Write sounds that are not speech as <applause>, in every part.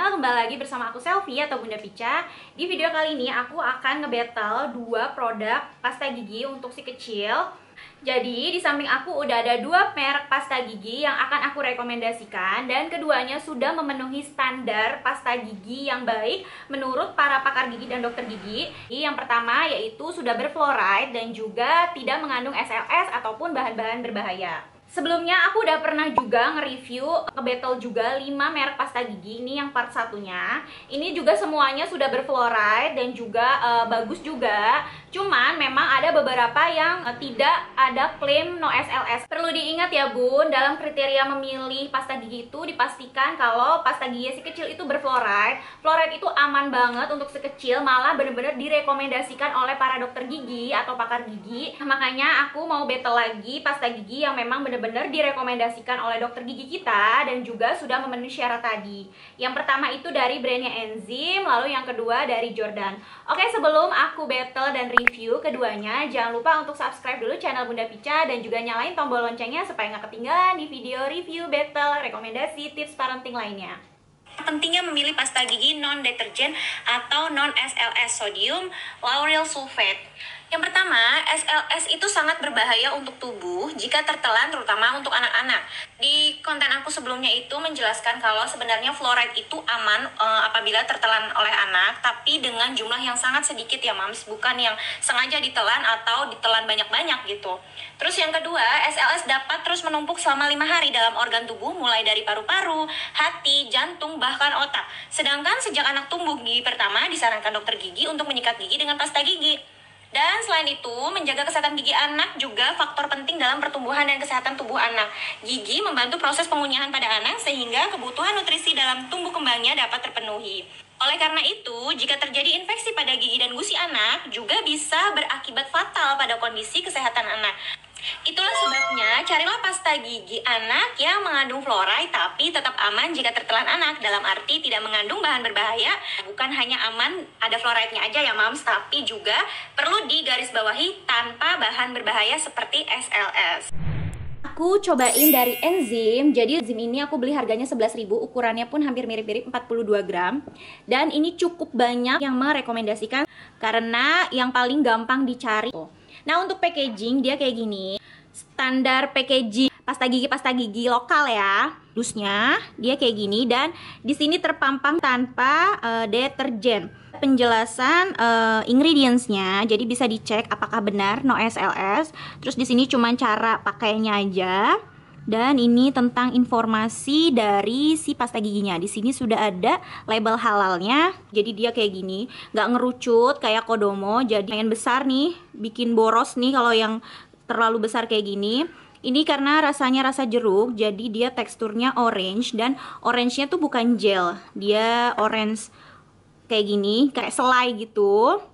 channel, kembali lagi bersama aku Selfie atau Bunda Pica Di video kali ini aku akan ngebattle dua produk pasta gigi untuk si kecil. Jadi di samping aku udah ada dua merek pasta gigi yang akan aku rekomendasikan. Dan keduanya sudah memenuhi standar pasta gigi yang baik menurut para pakar gigi dan dokter gigi. Yang pertama yaitu sudah berfluoride dan juga tidak mengandung SLS ataupun bahan-bahan berbahaya Sebelumnya aku udah pernah juga nge-review nge-battle juga 5 merek pasta gigi ini yang part satunya. Ini juga semuanya sudah berfluoride dan juga uh, bagus juga. Cuman memang ada beberapa yang uh, tidak ada klaim no SLS. Perlu diingat ya Bun, dalam kriteria memilih pasta gigi itu dipastikan kalau pasta gigi si kecil itu berfluoride. Fluoride itu aman banget untuk si kecil, malah bener-bener direkomendasikan oleh para dokter gigi atau pakar gigi. Makanya aku mau battle lagi pasta gigi yang memang bener benar-benar direkomendasikan oleh dokter gigi kita dan juga sudah memenuhi syarat tadi. Yang pertama itu dari brandnya Enzim, lalu yang kedua dari Jordan. Oke, sebelum aku battle dan review keduanya, jangan lupa untuk subscribe dulu channel Bunda Pica dan juga nyalain tombol loncengnya supaya nggak ketinggalan di video review, battle, rekomendasi, tips parenting lainnya. Pentingnya memilih pasta gigi non deterjen atau non SLS sodium lauryl sulfate yang pertama, SLS itu sangat berbahaya untuk tubuh jika tertelan terutama untuk anak-anak. Di konten aku sebelumnya itu menjelaskan kalau sebenarnya fluoride itu aman e, apabila tertelan oleh anak, tapi dengan jumlah yang sangat sedikit ya mams, bukan yang sengaja ditelan atau ditelan banyak-banyak gitu. Terus yang kedua, SLS dapat terus menumpuk selama lima hari dalam organ tubuh mulai dari paru-paru, hati, jantung, bahkan otak. Sedangkan sejak anak tumbuh gigi pertama disarankan dokter gigi untuk menyikat gigi dengan pasta gigi. Dan selain itu, menjaga kesehatan gigi anak juga faktor penting dalam pertumbuhan dan kesehatan tubuh anak. Gigi membantu proses pengunyahan pada anak sehingga kebutuhan nutrisi dalam tumbuh kembangnya dapat terpenuhi. Oleh karena itu, jika terjadi infeksi pada gigi dan gusi anak, juga bisa berakibat fatal pada kondisi kesehatan anak. Itulah sebabnya carilah pasta gigi anak yang mengandung fluoride tapi tetap aman jika tertelan anak. Dalam arti tidak mengandung bahan berbahaya bukan hanya aman ada fluoride-nya aja ya mams tapi juga perlu digarisbawahi tanpa bahan berbahaya seperti SLS aku cobain dari enzim jadi enzim ini aku beli harganya 11.000 ukurannya pun hampir mirip-mirip 42 gram. Dan ini cukup banyak yang merekomendasikan karena yang paling gampang dicari Nah untuk packaging dia kayak gini. Standar packaging pasta gigi pasta gigi lokal ya Dusnya dia kayak gini dan di sini terpampang tanpa uh, deterjen. Penjelasan uh, ingredientsnya jadi bisa dicek apakah benar no SLS terus di sini cuma cara pakainya aja dan ini tentang informasi dari si pasta giginya. Di sini sudah ada label halalnya. Jadi dia kayak gini, nggak ngerucut kayak kodomo. Jadi pengen besar nih, bikin boros nih kalau yang terlalu besar kayak gini. Ini karena rasanya rasa jeruk, jadi dia teksturnya orange dan orange-nya tuh bukan gel, dia orange kayak gini, kayak selai gitu.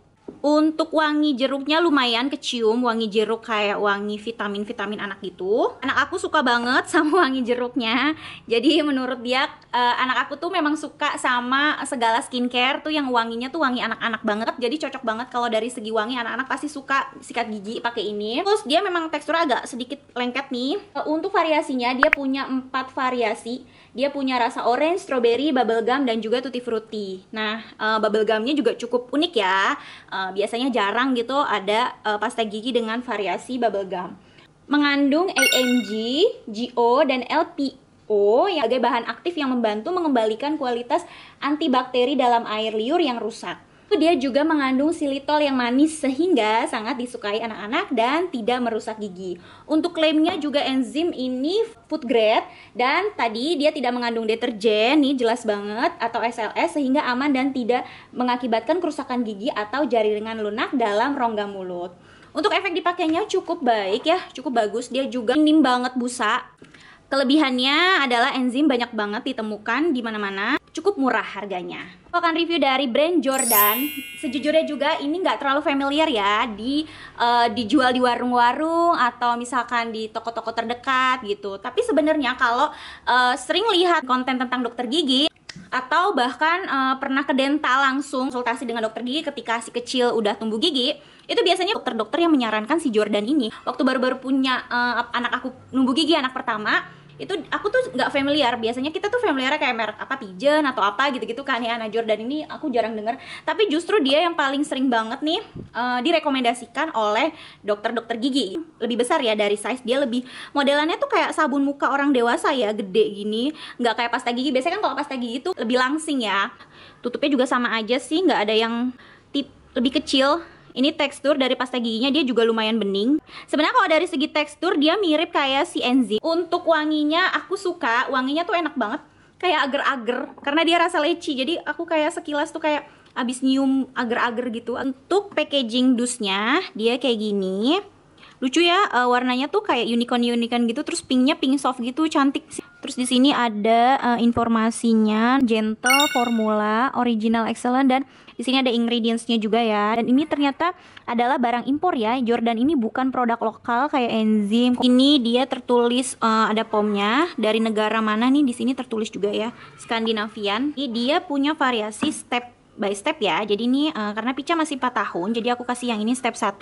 Untuk wangi jeruknya lumayan kecium Wangi jeruk kayak wangi vitamin-vitamin anak gitu. Anak aku suka banget <laughs> sama wangi jeruknya. Jadi menurut dia uh, Anak aku tuh memang suka sama segala skincare tuh yang wanginya tuh wangi anak-anak banget. Jadi cocok banget kalau dari segi wangi anak-anak pasti suka sikat gigi pakai ini. Terus dia memang teksturnya agak sedikit lengket nih. Uh, Untuk variasinya dia punya 4 variasi. Dia punya rasa orange, strawberry, bubblegum, dan juga tutti frutti. Nah uh, bubblegumnya juga cukup unik ya. uh, uh, biasanya jarang gitu ada uh, pasta gigi dengan variasi bubble gum. Mengandung AMG, GO, dan LPO yang sebagai bahan aktif yang membantu mengembalikan kualitas antibakteri dalam air liur yang rusak dia juga mengandung silitol yang manis sehingga sangat disukai anak-anak dan tidak merusak gigi. Untuk klaimnya juga enzim ini food grade dan tadi dia tidak mengandung deterjen, nih jelas banget atau SLS sehingga aman dan tidak mengakibatkan kerusakan gigi atau jaringan lunak dalam rongga mulut. Untuk efek dipakainya cukup baik ya, cukup bagus. Dia juga minim banget busa. Kelebihannya adalah enzim banyak banget ditemukan di mana-mana cukup murah harganya. Aku akan review dari brand Jordan. Sejujurnya juga ini nggak terlalu familiar ya di uh, dijual di warung-warung atau misalkan di toko-toko terdekat gitu. Tapi sebenarnya kalau uh, sering lihat konten tentang dokter gigi atau bahkan uh, pernah ke dental langsung konsultasi dengan dokter gigi ketika si kecil udah tumbuh gigi itu biasanya dokter-dokter yang menyarankan si Jordan ini. Waktu baru-baru punya uh, anak aku numbuh gigi anak pertama itu aku tuh nggak familiar. Biasanya kita tuh familiar kayak merek apa Pigeon atau apa gitu-gitu kan ya. Nah Jordan ini aku jarang denger. Tapi justru dia yang paling sering banget nih uh, direkomendasikan oleh dokter-dokter gigi. Lebih besar ya dari size dia lebih modelannya tuh kayak sabun muka orang dewasa ya gede gini. Nggak kayak pasta gigi. Biasanya kan kalau pasta gigi itu lebih langsing ya. Tutupnya juga sama aja sih nggak ada yang tip lebih kecil ini tekstur dari pasta giginya dia juga lumayan bening. Sebenarnya kalau dari segi tekstur dia mirip kayak Enzi. Untuk wanginya aku suka, wanginya tuh enak banget. Kayak ager-ager karena dia rasa leci. Jadi aku kayak sekilas tuh kayak abis nyium ager-ager gitu. Untuk packaging dusnya dia kayak gini. Lucu ya, uh, warnanya tuh kayak unicorn-unicorn gitu, terus pinknya pink soft gitu, cantik sih. Terus di sini ada uh, informasinya, gentle, formula, original, excellent, dan di sini ada ingredientsnya juga ya. Dan ini ternyata adalah barang impor ya. Jordan ini bukan produk lokal kayak enzim. Ini dia tertulis uh, ada pomnya dari negara mana nih? Di sini tertulis juga ya, Skandinavian. Ini dia punya variasi step by step ya. Jadi ini uh, karena Pica masih 4 tahun, jadi aku kasih yang ini step 1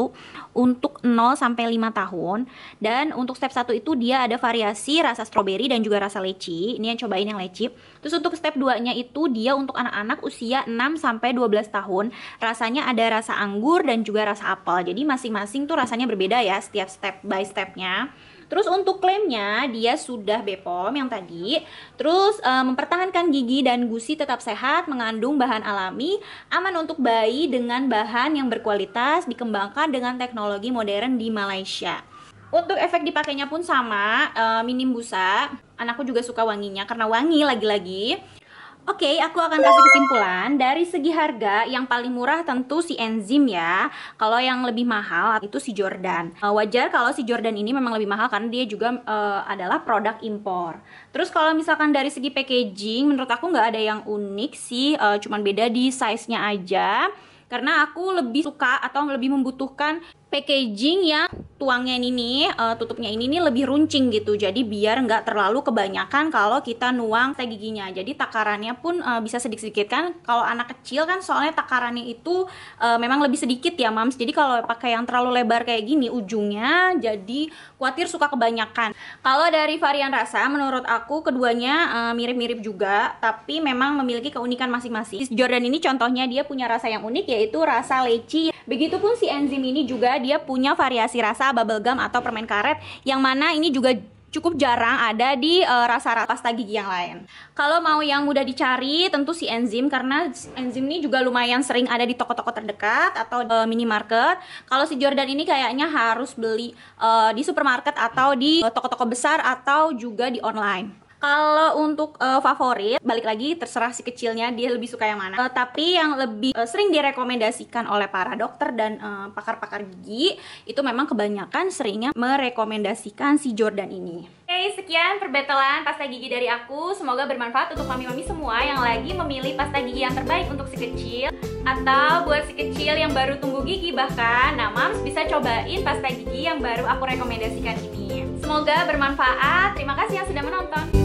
untuk 0 sampai 5 tahun. Dan untuk step 1 itu dia ada variasi rasa stroberi dan juga rasa leci. Ini yang cobain yang leci. Terus untuk step 2-nya itu dia untuk anak-anak usia 6 sampai 12 tahun. Rasanya ada rasa anggur dan juga rasa apel. Jadi masing-masing tuh rasanya berbeda ya setiap step by stepnya. Terus untuk klaimnya dia sudah BPOM yang tadi. Terus e, mempertahankan gigi dan gusi tetap sehat, mengandung bahan alami, aman untuk bayi dengan bahan yang berkualitas, dikembangkan dengan teknologi modern di Malaysia. Untuk efek dipakainya pun sama, e, minim busa. Anakku juga suka wanginya karena wangi lagi-lagi. Oke, okay, aku akan kasih kesimpulan dari segi harga yang paling murah tentu si enzim ya. Kalau yang lebih mahal itu si Jordan. Uh, wajar kalau si Jordan ini memang lebih mahal karena dia juga uh, adalah produk impor. Terus kalau misalkan dari segi packaging, menurut aku nggak ada yang unik sih, uh, cuman beda di size-nya aja. Karena aku lebih suka atau lebih membutuhkan packaging yang tuangnya ini uh, tutupnya ini nih lebih runcing gitu. Jadi biar nggak terlalu kebanyakan kalau kita nuang teh giginya. Jadi takarannya pun uh, bisa sedikit-sedikit kan. Kalau anak kecil kan soalnya takarannya itu uh, memang lebih sedikit ya, Mams. Jadi kalau pakai yang terlalu lebar kayak gini ujungnya jadi khawatir suka kebanyakan. Kalau dari varian rasa menurut aku keduanya mirip-mirip uh, juga, tapi memang memiliki keunikan masing-masing. Jordan ini contohnya dia punya rasa yang unik yaitu rasa leci. Begitupun si enzim ini juga dia punya variasi rasa bubble gum atau permen karet yang mana ini juga cukup jarang ada di uh, rasa pasta gigi yang lain. Kalau mau yang mudah dicari, tentu si enzim karena enzim ini juga lumayan sering ada di toko-toko terdekat atau uh, minimarket. Kalau si Jordan ini kayaknya harus beli uh, di supermarket atau di toko-toko besar atau juga di online. Kalau untuk uh, favorit, balik lagi terserah si kecilnya dia lebih suka yang mana. Uh, tapi yang lebih uh, sering direkomendasikan oleh para dokter dan pakar-pakar uh, gigi itu memang kebanyakan seringnya merekomendasikan si Jordan ini. Oke, okay, sekian perbetolan pasta gigi dari aku. Semoga bermanfaat untuk mami-mami semua yang lagi memilih pasta gigi yang terbaik untuk si kecil atau buat si kecil yang baru tumbuh gigi bahkan. Nah, Mams bisa cobain pasta gigi yang baru aku rekomendasikan ini. Semoga bermanfaat. Terima kasih yang sudah menonton.